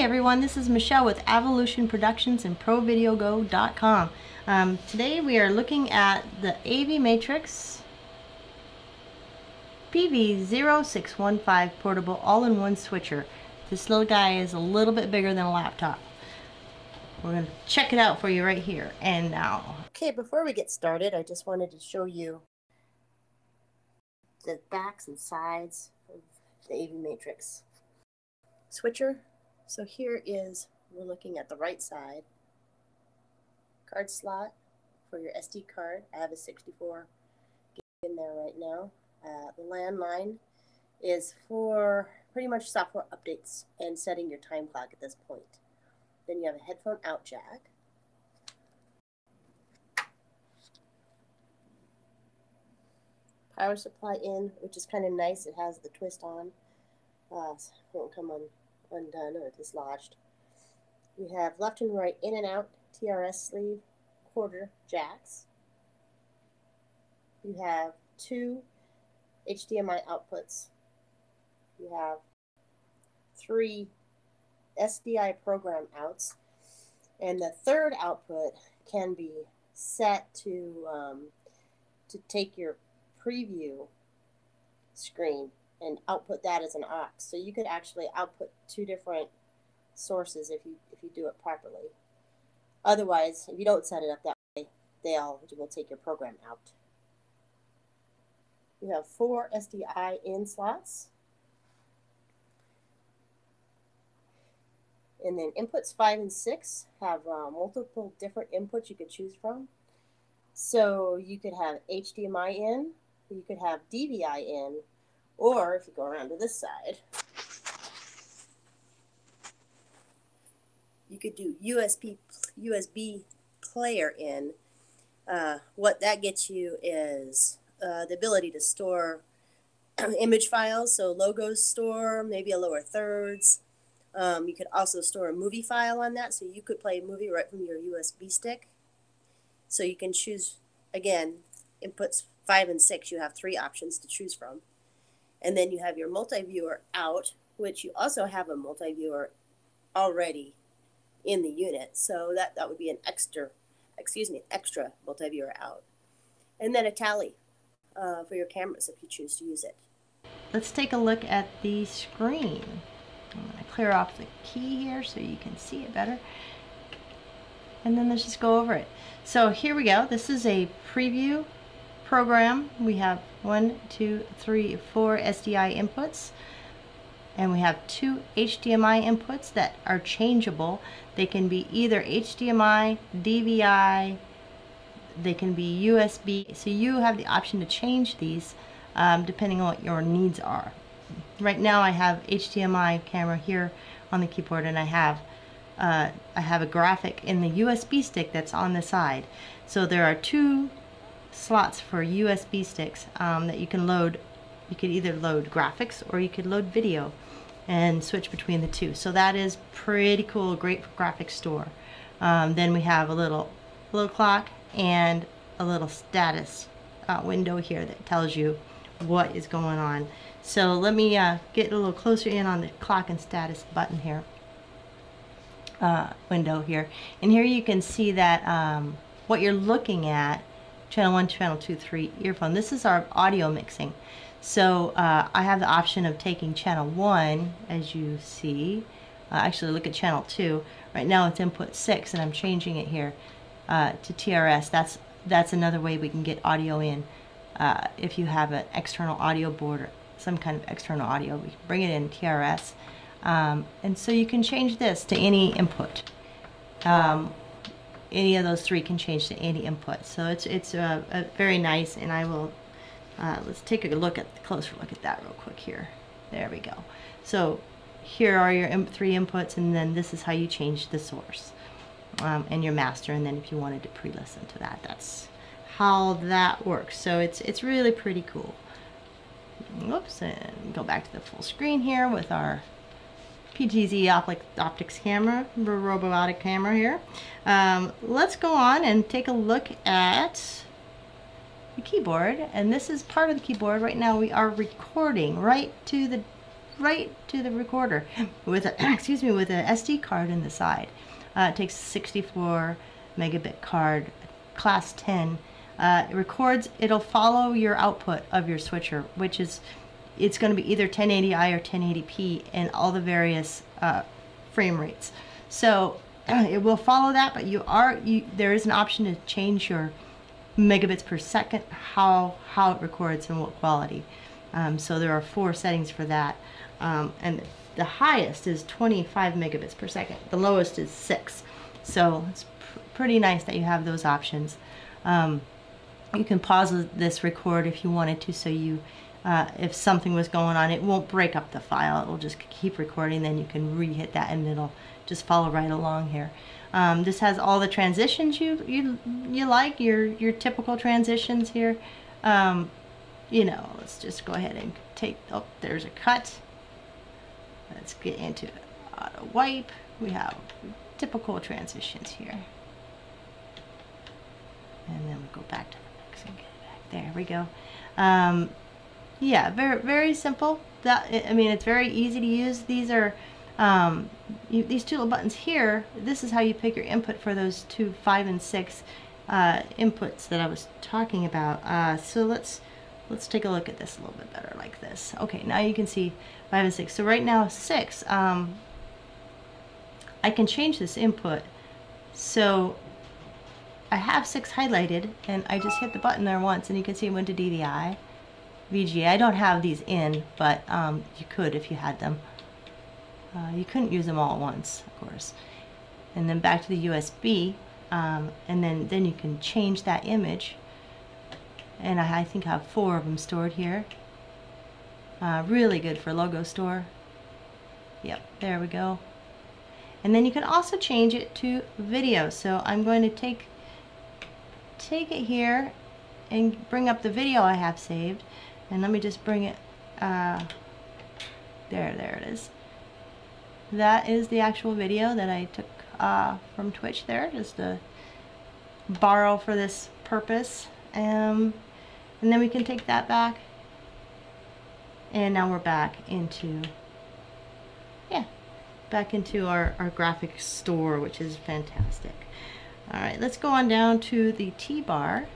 Everyone, this is Michelle with AVolution Productions and ProVideoGo.com. Um, today we are looking at the AV Matrix PV0615 portable all-in-one switcher. This little guy is a little bit bigger than a laptop. We're going to check it out for you right here and now. Okay, before we get started, I just wanted to show you the backs and sides of the AV Matrix switcher so here is, we're looking at the right side, card slot for your SD card. I have a 64 gig in there right now. Uh, the landline is for pretty much software updates and setting your time clock at this point. Then you have a headphone out jack. Power supply in, which is kind of nice. It has the twist on. Uh, it won't come on undone or dislodged. We have left and right in and out TRS sleeve quarter jacks. You have two HDMI outputs. You have three SDI program outs. And the third output can be set to um, to take your preview screen and output that as an aux. So you could actually output two different sources if you if you do it properly. Otherwise, if you don't set it up that way, they'll will take your program out. You have four SDI in slots. And then inputs five and six have uh, multiple different inputs you could choose from. So you could have HDMI in, you could have DVI in, or if you go around to this side, you could do USB USB player in. Uh, what that gets you is uh, the ability to store image files, so logos store, maybe a lower thirds. Um, you could also store a movie file on that, so you could play a movie right from your USB stick. So you can choose, again, inputs five and six, you have three options to choose from. And then you have your multi-viewer out, which you also have a multi-viewer already in the unit. So that, that would be an extra, excuse me, extra multi-viewer out. And then a tally uh, for your cameras if you choose to use it. Let's take a look at the screen. I'm going to clear off the key here so you can see it better. And then let's just go over it. So here we go. This is a preview program, we have one, two, three, four SDI inputs. And we have two HDMI inputs that are changeable. They can be either HDMI, DVI, they can be USB. So you have the option to change these um, depending on what your needs are. Right now I have HDMI camera here on the keyboard and I have uh, I have a graphic in the USB stick that's on the side. So there are two slots for USB sticks um, that you can load. You could either load graphics or you could load video and switch between the two. So that is pretty cool, great for graphics store. Um, then we have a little, little clock and a little status uh, window here that tells you what is going on. So let me uh, get a little closer in on the clock and status button here. Uh, window here. And here you can see that um, what you're looking at channel 1, channel 2, 3 earphone. This is our audio mixing. So uh, I have the option of taking channel 1, as you see. Uh, actually, look at channel 2. Right now it's input 6, and I'm changing it here uh, to TRS. That's, that's another way we can get audio in. Uh, if you have an external audio board or some kind of external audio, we can bring it in TRS. Um, and so you can change this to any input. Um, any of those three can change to any input. So it's it's a, uh, very nice, and I will uh, let's take a look at closer look at that real quick here. There we go. So here are your three inputs, and then this is how you change the source um, and your master. And then if you wanted to pre-listen to that, that's how that works. So it's it's really pretty cool. Whoops, and go back to the full screen here with our PTZ optics camera, robotic camera here. Um, let's go on and take a look at the keyboard. And this is part of the keyboard. Right now we are recording right to the right to the recorder with a, excuse me with an SD card in the side. Uh, it takes a 64 megabit card, class 10. Uh, it records. It'll follow your output of your switcher, which is it's going to be either 1080i or 1080p and all the various uh, frame rates. So it will follow that, but you are you, there is an option to change your megabits per second, how how it records and what quality. Um, so there are four settings for that, um, and the highest is 25 megabits per second. The lowest is six. So it's pr pretty nice that you have those options. Um, you can pause this record if you wanted to, so you uh, if something was going on, it won't break up the file. It will just keep recording. Then you can re-hit that and it'll just follow right along here. Um, this has all the transitions you you you like your your typical transitions here. Um, you know, let's just go ahead and take. Oh, there's a cut. Let's get into auto wipe. We have typical transitions here, and then we go back to the next and get it back. There we go. Um, yeah, very very simple. That I mean, it's very easy to use. These are um, you, these two little buttons here. This is how you pick your input for those two five and six uh, inputs that I was talking about. Uh, so let's let's take a look at this a little bit better, like this. Okay, now you can see five and six. So right now six. Um, I can change this input. So I have six highlighted, and I just hit the button there once, and you can see it went to DVI. VGA. I don't have these in, but um, you could if you had them. Uh, you couldn't use them all at once, of course. And then back to the USB, um, and then, then you can change that image. And I, I think I have four of them stored here. Uh, really good for logo store. Yep, there we go. And then you can also change it to video. So I'm going to take take it here and bring up the video I have saved and let me just bring it uh, there there it is. That is the actual video that I took uh, from Twitch there just to borrow for this purpose. Um, and then we can take that back. And now we're back into yeah back into our, our graphics store which is fantastic. Alright let's go on down to the T-bar.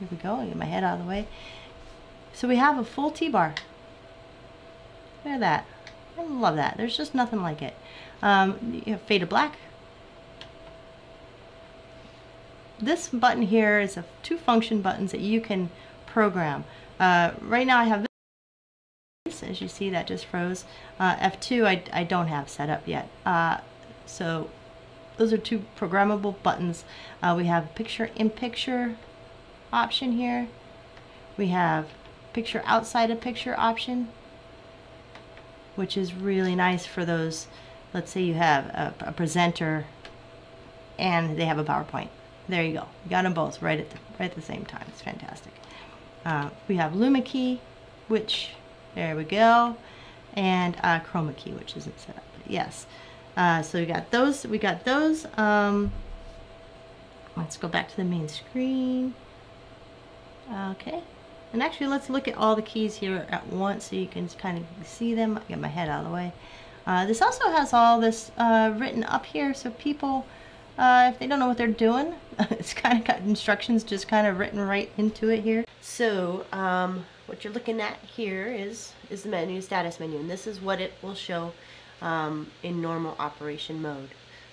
Here we go, get my head out of the way so we have a full T-bar. Look at that. I love that. There's just nothing like it. Um, you have fade to black. This button here is a two function buttons that you can program. Uh, right now I have this, as you see that just froze. Uh, F2 I, I don't have set up yet. Uh, so those are two programmable buttons. Uh, we have picture in picture option here. We have picture outside a picture option, which is really nice for those, let's say you have a, a presenter and they have a PowerPoint. There you go. You got them both right at the, right at the same time. It's fantastic. Uh, we have Luma key, which, there we go, and uh, Chroma key, which isn't set up. yes. Uh, so we got those. We got those. Um, let's go back to the main screen. Okay. And actually, let's look at all the keys here at once so you can kind of see them. Get my head out of the way. Uh, this also has all this uh, written up here so people, uh, if they don't know what they're doing, it's kind of got instructions just kind of written right into it here. So um, what you're looking at here is, is the menu, status menu, and this is what it will show um, in normal operation mode.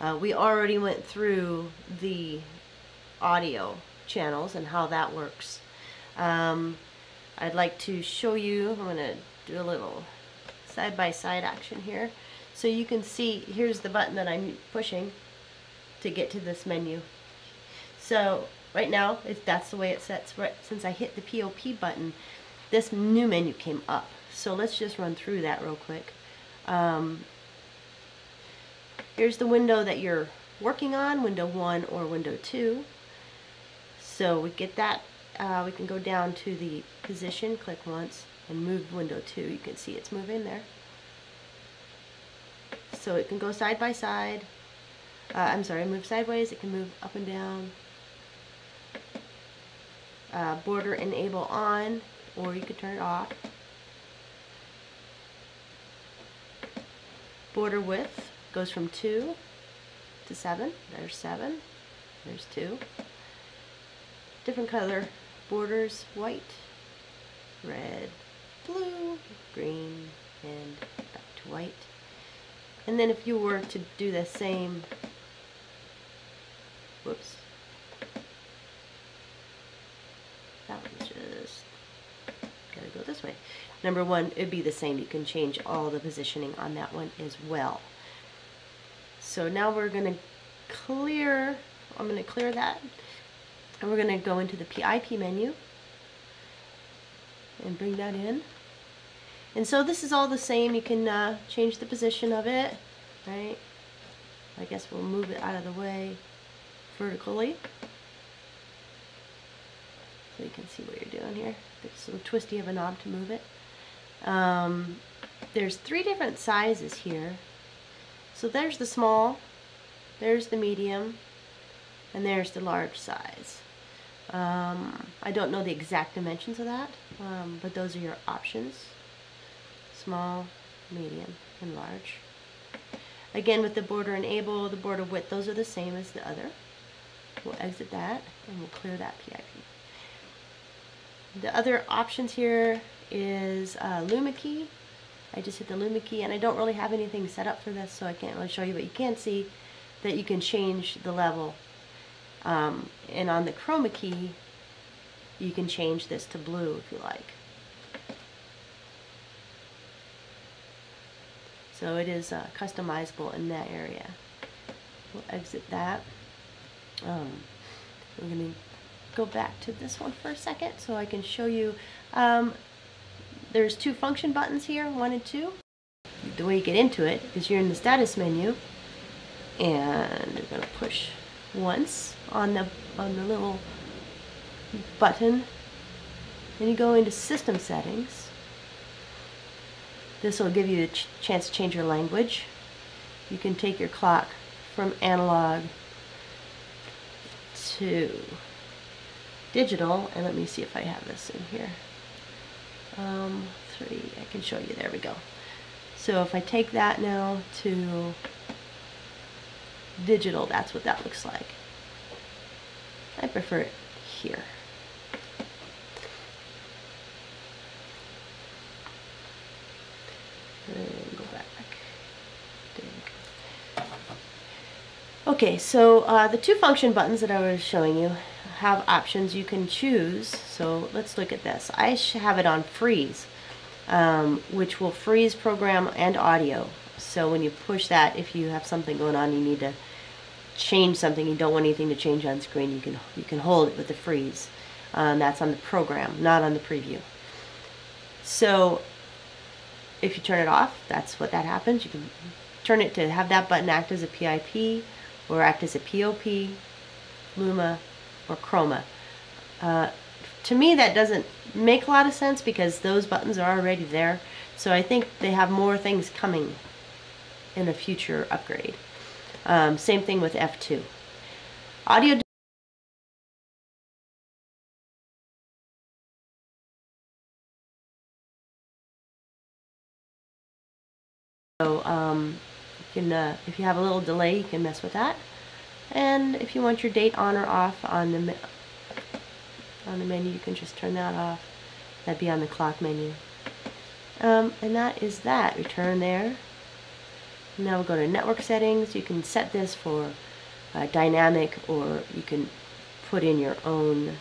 Uh, we already went through the audio channels and how that works. Um, I'd like to show you, I'm going to do a little side-by-side -side action here. So you can see, here's the button that I'm pushing to get to this menu. So right now, if that's the way it sets, right, since I hit the POP button, this new menu came up. So let's just run through that real quick. Um, here's the window that you're working on, window 1 or window 2. So we get that uh, we can go down to the position, click once, and move window 2. You can see it's moving there. So it can go side by side. Uh, I'm sorry, move sideways. It can move up and down. Uh, border enable on, or you could turn it off. border width goes from 2 to 7. There's 7. There's 2. Different color borders, white, red, blue, green, and back to white. And then if you were to do the same, whoops, that one's just gotta go this way. Number one, it'd be the same. You can change all the positioning on that one as well. So now we're gonna clear, I'm gonna clear that, and we're gonna go into the PIP menu and bring that in. And so this is all the same. You can uh, change the position of it, right? I guess we'll move it out of the way vertically. So you can see what you're doing here. It's a little twisty of a knob to move it. Um, there's three different sizes here. So there's the small, there's the medium, and there's the large size. Um, I don't know the exact dimensions of that, um, but those are your options. Small, medium, and large. Again, with the border enable, the border width, those are the same as the other. We'll exit that, and we'll clear that PIP. The other options here is uh, Luma key. I just hit the Luma key, and I don't really have anything set up for this, so I can't really show you, but you can see that you can change the level. Um, and on the chroma key, you can change this to blue if you like. So it is uh, customizable in that area. We'll exit that. Um, we're going to go back to this one for a second so I can show you. Um, there's two function buttons here, one and two. The way you get into it is you're in the status menu and you're going to push once on the on the little button. Then you go into system settings. This will give you a ch chance to change your language. You can take your clock from analog to digital and let me see if I have this in here. Um, three I can show you there we go. So if I take that now to digital that's what that looks like I prefer it here. And go back. Okay, so uh, the two function buttons that I was showing you have options you can choose. So let's look at this. I have it on freeze, um, which will freeze program and audio. So when you push that, if you have something going on, you need to change something, you don't want anything to change on screen, you can you can hold it with the freeze. Um, that's on the program, not on the preview. So if you turn it off, that's what that happens. You can turn it to have that button act as a PIP or act as a POP, Luma, or Chroma. Uh, to me, that doesn't make a lot of sense because those buttons are already there. So I think they have more things coming in a future upgrade. Um, same thing with F2. Audio So um, you can, uh, if you have a little delay, you can mess with that. And if you want your date on or off on the on the menu, you can just turn that off. That'd be on the clock menu. Um, and that is that. Return there. Now we'll go to network settings. You can set this for uh, dynamic or you can put in your own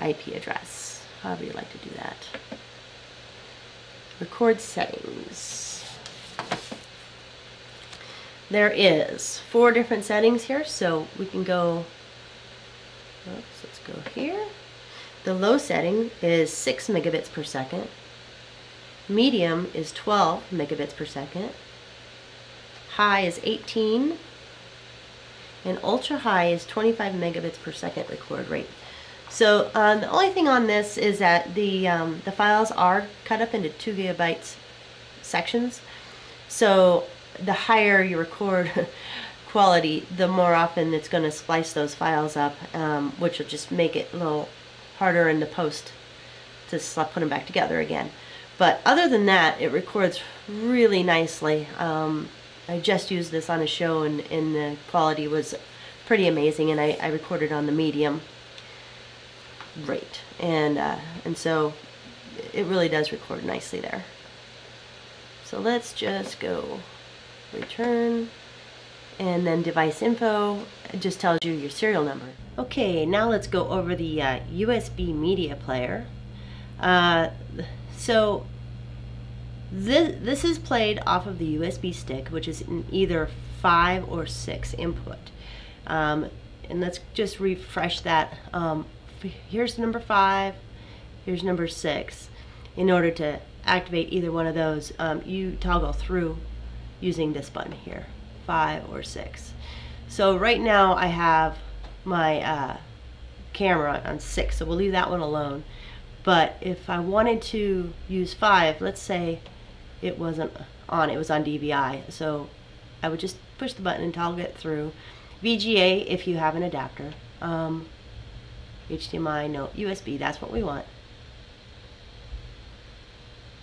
IP address, however you like to do that. Record settings. There is four different settings here, so we can go, oops, let's go here. The low setting is 6 megabits per second. Medium is 12 megabits per second. High is 18. And ultra high is 25 megabits per second record rate. So um, the only thing on this is that the, um, the files are cut up into 2 gigabytes sections. So the higher you record quality, the more often it's going to splice those files up, um, which will just make it a little harder in the post to put them back together again. But other than that, it records really nicely. Um, I just used this on a show and, and the quality was pretty amazing and I, I recorded on the medium rate. And, uh, and so it really does record nicely there. So let's just go return and then device info just tells you your serial number. Okay, now let's go over the uh, USB media player. Uh, so this, this is played off of the USB stick, which is in either 5 or 6 input. Um, and let's just refresh that. Um, here's number 5, here's number 6. In order to activate either one of those, um, you toggle through using this button here, 5 or 6. So right now I have my uh, camera on 6, so we'll leave that one alone. But if I wanted to use 5, let's say it wasn't on, it was on DVI. So I would just push the button and toggle it through. VGA if you have an adapter. Um, HDMI, no, USB, that's what we want.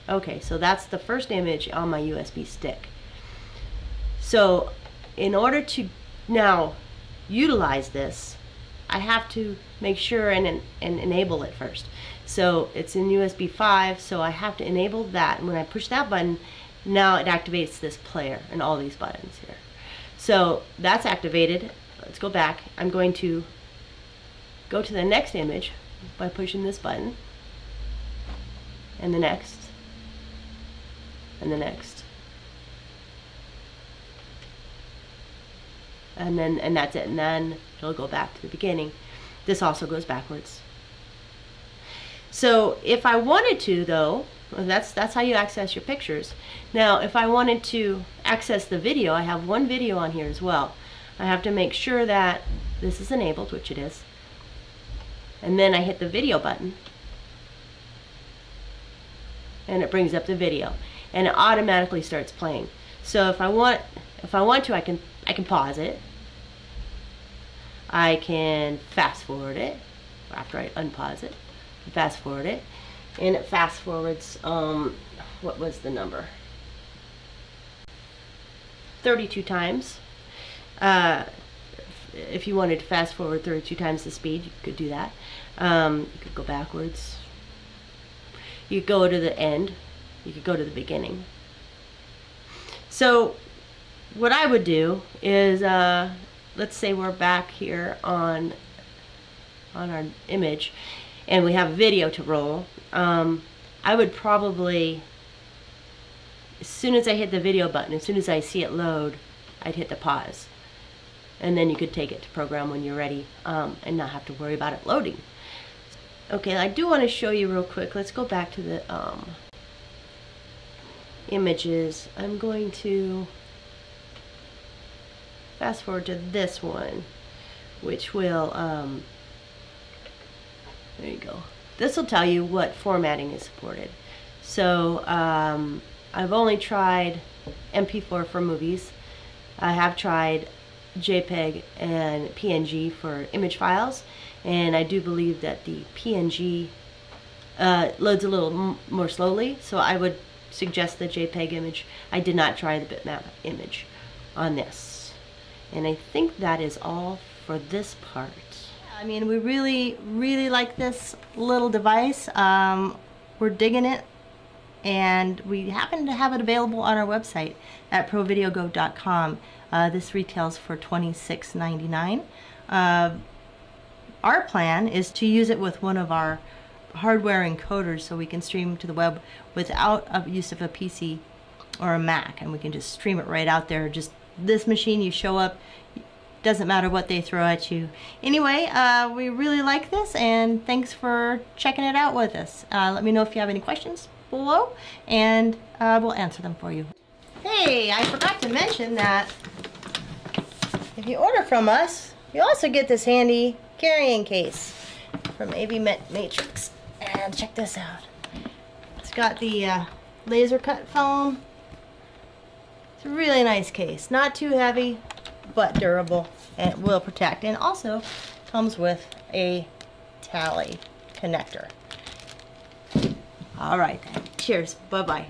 Okay, so that's the first image on my USB stick. So in order to now utilize this, I have to make sure and, and enable it first. So it's in USB 5, so I have to enable that. And when I push that button, now it activates this player and all these buttons here. So that's activated. Let's go back. I'm going to go to the next image by pushing this button and the next and the next and then and that's it and then it'll go back to the beginning this also goes backwards so if I wanted to though, that's, that's how you access your pictures. Now if I wanted to access the video, I have one video on here as well. I have to make sure that this is enabled, which it is. And then I hit the video button. And it brings up the video. And it automatically starts playing. So if I want if I want to I can I can pause it. I can fast forward it after I unpause it fast forward it. And it fast forwards um, what was the number? 32 times. Uh, if you wanted to fast forward 32 times the speed you could do that. Um, you could go backwards. You could go to the end. You could go to the beginning. So what I would do is uh, let's say we're back here on on our image and we have a video to roll, um, I would probably, as soon as I hit the video button, as soon as I see it load, I'd hit the pause. And then you could take it to program when you're ready um, and not have to worry about it loading. Okay, I do want to show you real quick. Let's go back to the um, images. I'm going to fast forward to this one, which will um, there you go. This will tell you what formatting is supported. So um, I've only tried MP4 for movies. I have tried JPEG and PNG for image files and I do believe that the PNG uh, loads a little more slowly so I would suggest the JPEG image. I did not try the bitmap image on this and I think that is all for this part. I mean, we really, really like this little device. Um, we're digging it and we happen to have it available on our website at provideogo.com. Uh, this retails for $26.99. Uh, our plan is to use it with one of our hardware encoders so we can stream to the web without a use of a PC or a Mac and we can just stream it right out there. Just this machine, you show up, doesn't matter what they throw at you. Anyway, uh, we really like this and thanks for checking it out with us. Uh, let me know if you have any questions below and uh, we'll answer them for you. Hey, I forgot to mention that if you order from us, you also get this handy carrying case from AV Matrix. And check this out. It's got the uh, laser cut foam. It's a really nice case. Not too heavy, but durable and will protect. And also comes with a tally connector. All right. Cheers. Bye bye.